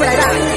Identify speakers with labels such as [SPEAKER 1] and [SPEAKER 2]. [SPEAKER 1] 未来的。